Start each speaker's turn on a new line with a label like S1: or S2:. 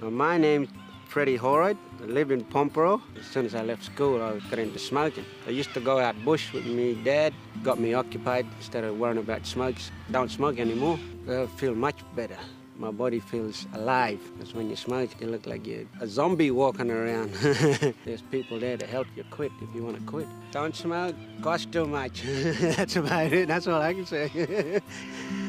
S1: Well, my name's Freddy Horroyd. I live in Pormpuraaw. As soon as I left school, I got into smoking. I used to go out bush with me dad. Got me occupied instead of worrying about smokes. Don't smoke anymore. I feel much better. My body feels alive. Because when you smoke, you look like you're a zombie walking around. There's people there to help you quit if you want to quit. Don't smoke, cost too much. That's about it. That's all I can say.